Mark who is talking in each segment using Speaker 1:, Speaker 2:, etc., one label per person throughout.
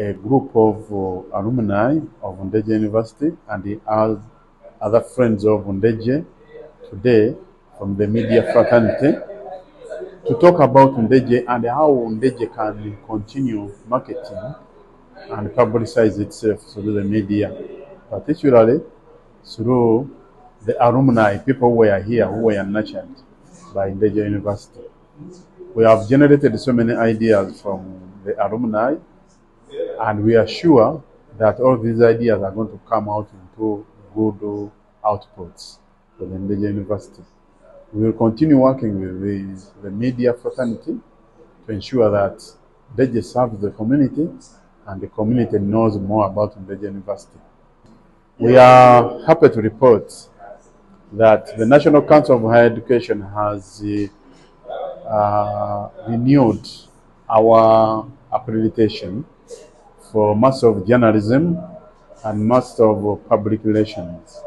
Speaker 1: a group of uh, alumni of Ndejje University and oth- other friends of Ndejje today from the media fraternity to talk about Ndejje and how Ndejje can continue marketing and publicize itself through the media, particularly through the alumni, people who were here who were nurtured by Ndejje University. We have generated so many ideas from the alumni, and we are sure that all these ideas are going to come out into good outputs for the Ndejje University. We will continue working with the, the media fraternity to ensure that Ndejje serves the community and the community knows more about Ndejje University. We are happy to report that the National Council of Higher Education has uh, renewed our accreditation for Master of Journalism and Master of Public Relations.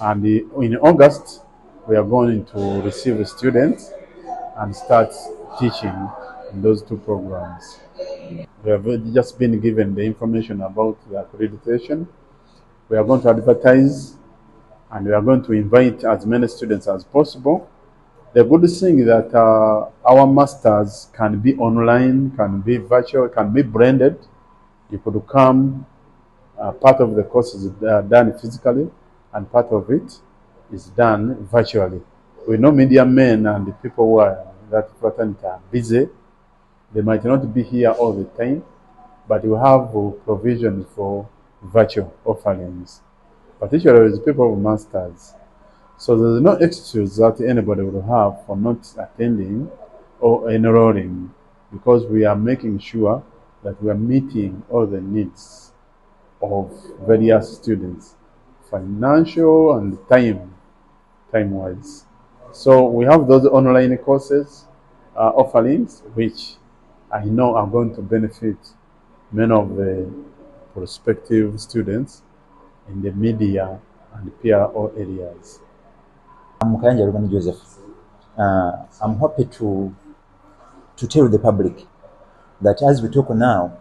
Speaker 1: And in August, we are going to receive students and start teaching in those two programs. We have just been given the information about the accreditation. We are going to advertise and we are going to invite as many students as possible. The good thing is that uh, our masters can be online, can be virtual, can be branded. You could come, uh, part of the course is uh, done physically, and part of it is done virtually. We know media men and the people who are that fraternity are busy. They might not be here all the time, but we have uh, provisions for virtual offerings, particularly with people of masters. So there's no excuse that anybody will have for not attending or enrolling because we are making sure that we are meeting all the needs of various students, financial and time, time wise. So we have those online courses uh, offerings which I know are going to benefit many of the prospective students in the media and PRO areas.
Speaker 2: I'm Mukayanja Ruben Joseph. Uh, I'm happy to to tell the public that as we talk now,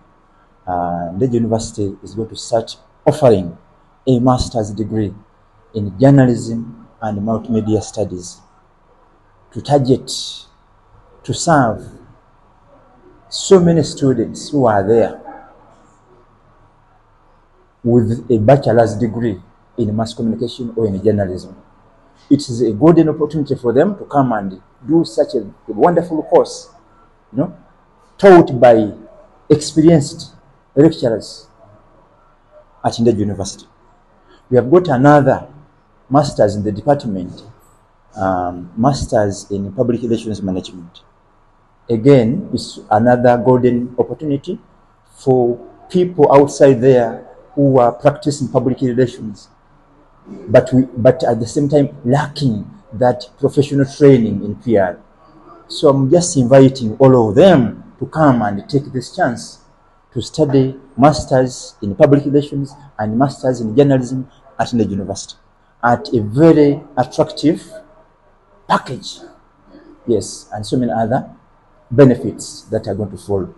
Speaker 2: uh, University is going to start offering a master's degree in journalism and multimedia studies to target to serve so many students who are there with a bachelor's degree in mass communication or in journalism. It is a golden opportunity for them to come and do such a wonderful course, you know, taught by experienced lecturers at Ndejje University. We have got another master's in the department, um, master's in public relations management. Again, it's another golden opportunity for people outside there who are practicing public relations, but we, but at the same time lacking that professional training in PR. So I'm just inviting all of them to come and take this chance to study masters in public relations and masters in journalism at the university at a very attractive package. Yes, and so many other benefits that are going to follow.